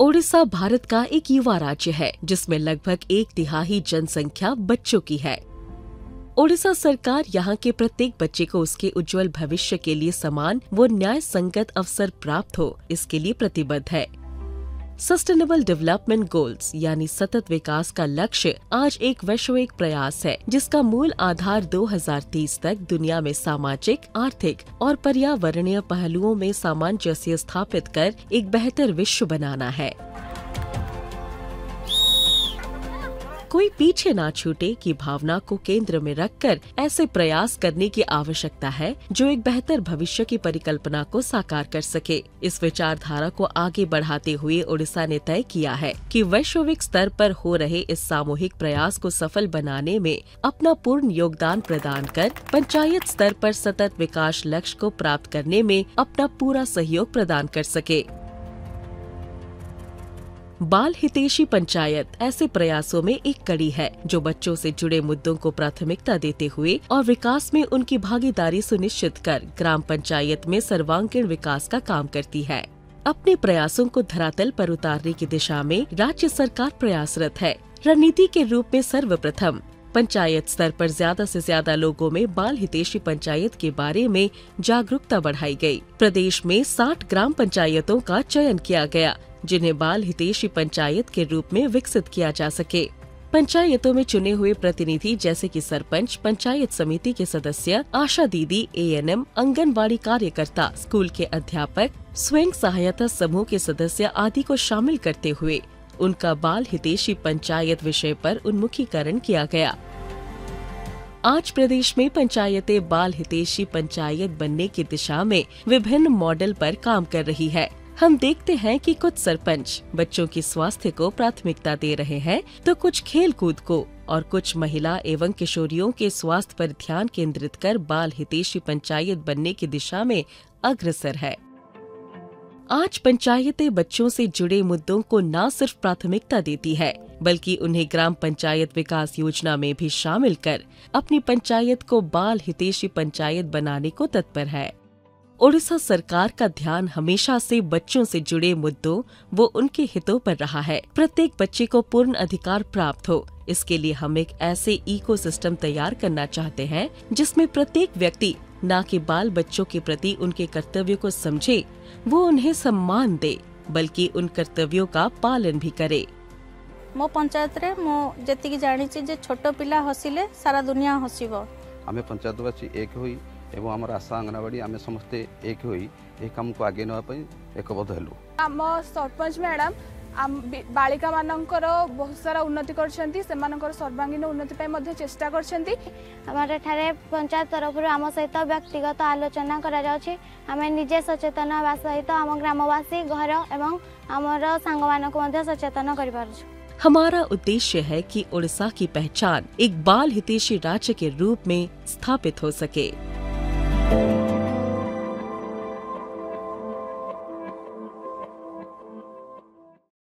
उड़ीसा भारत का एक युवा राज्य है, जिसमें लगभग एक तिहाई जनसंख्या बच्चों की है। ओडिशा सरकार यहाँ के प्रत्येक बच्चे को उसके उज्जवल भविष्य के लिए समान व न्याय संगत अवसर प्राप्त हो, इसके लिए प्रतिबद्ध है। सस्टेनेबल डेवलपमेंट गोल्स यानी सतत विकास का लक्ष्य, आज एक वैश्विक प्रयास है, जिसका मूल आधार 2030 तक दुनिया में सामाजिक, आर्थिक और पर्यावरणीय पहलुओं में सामंजस्य स्थापित कर एक बेहतर विश्व बनाना है। कोई पीछे ना छूटे की भावना को केंद्र में रखकर ऐसे प्रयास करने की आवश्यकता है जो एक बेहतर भविष्य की परिकल्पना को साकार कर सके। इस विचारधारा को आगे बढ़ाते हुए ओडिशा ने तय किया है कि वैश्विक स्तर पर हो रहे इस सामूहिक प्रयास को सफल बनाने में अपना पूर्ण योगदान प्रदान कर पंचायत स्तर पर सतत विकास लक्ष्य को प्राप्त करने में अपना पूरा सहयोग प्रदान कर सके। बाल हितेशी पंचायत ऐसे प्रयासों में एक कड़ी है, जो बच्चों से जुड़े मुद्दों को प्राथमिकता देते हुए और विकास में उनकी भागीदारी सुनिश्चित कर ग्राम पंचायत में सर्वांगीण विकास का काम करती है। अपने प्रयासों को धरातल पर उतारने की दिशा में राज्य सरकार प्रयासरत है। रणनीति के रूप में सर्वप्रथम पंचायत स्तर पर ज़्यादा से ज़्यादा लोगों में बाल हितेशी पंचायत के बारे में जागरूकता बढ़ाई गई। प्रदेश में 60 ग्राम पंचायतों का चयन किया गया, जिन्हें बाल हितेशी पंचायत के रूप में विकसित किया जा सके पंचायतों में चुने हुए प्रतिनिधि जैसे कि सरपंच, पंचायत समिति के सदस्य, आशा दीदी एएनएम आंगनबाड़ी कार्यकर्ता, स्कूल के अध्यापक, स्वयं सहायता समूह के सदस्य आदि को शामिल करते हुए उनका बाल हितेशी पंचायत विषय पर उन्मुखीकरण किया गया। आज प्रदेश में पंचायतें बाल हितेशी पंचायत बनने की दिशा में विभिन्न मॉडल पर काम कर रही है। हम देखते हैं कि कुछ सरपंच बच्चों की स्वास्थ्य को प्राथमिकता दे रहे हैं तो कुछ खेल कूद को और कुछ महिला एवं किशोरियों के स्वास्थ्य पर ध्यान केंद्रित कर बाल हितेशी पंचायत बनने की दिशा में अग्रसर है। आज पंचायतें बच्चों से जुड़े मुद्दों को न सिर्फ़ प्राथमिकता देती है, बल्कि उन्हें ग्राम पंचायत विकास योजना में भी शामिल कर अपनी पंचायत को बाल हितेशी पंचायत बनाने को तत्पर है। ओडिशा सरकार का ध्यान हमेशा से बच्चों से जुड़े मुद्दों, वो उनके हितों पर रहा है। प्रत्येक बच्चे को पूर्ण अधिकार प्राप्त हो, इसके लिए हम एक ऐसे इकोसिस्टम तैयार करना चाहते हैं, जिसमें प्रत्येक व्यक्ति न कि बाल बच्चों के प्रति उनके कर्तव्यों को समझे वो उन्हें सम्मान दे बल्कि उन कर्तव्यों का पालन भी करे ମୋ ପଞ୍ଚାୟତରେ ମୁଁ ଯେତିକି ଜାଣିଛି ଯେ ଛୋଟ ପିଲା ହସିଲେ ସାରା ଦୁନିଆ ହସିବ ଆମେ ପଞ୍ଚାୟତବାସୀ ଏକ ହୋଇ ଏବଂ ଆମର ଆଶା ଅଙ୍ଗନବାଡ଼ି ଆମେ ସମସ୍ତେ ଏକ ହୋଇ ଏହି କାମକୁ ଆଗେଇ ନେବା ପାଇଁ ଏକବଦ୍ଧ ହେଲୁ ଆମ ସରପଞ୍ଚ ମ୍ୟାଡ଼ାମ ବାଳିକାମାନଙ୍କର ବହୁତ ସାରା ଉନ୍ନତି କରିଛନ୍ତି ସେମାନଙ୍କର ସର୍ବାଙ୍ଗୀନ ଉନ୍ନତି ପାଇଁ ମଧ୍ୟ ଚେଷ୍ଟା କରିଛନ୍ତି ଆମର ଏଠାରେ ପଞ୍ଚାୟତ ତରଫରୁ ଆମ ସହିତ ବ୍ୟକ୍ତିଗତ ଆଲୋଚନା କରାଯାଉଛି ଆମେ ନିଜେ ସଚେତନ ହେବା ସହିତ ଆମ ଗ୍ରାମବାସୀ ଘର ଏବଂ ଆମର ସାଙ୍ଗମାନଙ୍କୁ ମଧ୍ୟ ସଚେତନ କରିପାରୁଛୁ हमारा उद्देश्य है कि उड़ीसा की पहचान एक बाल हितेशी राज्य के रूप में स्थापित हो सके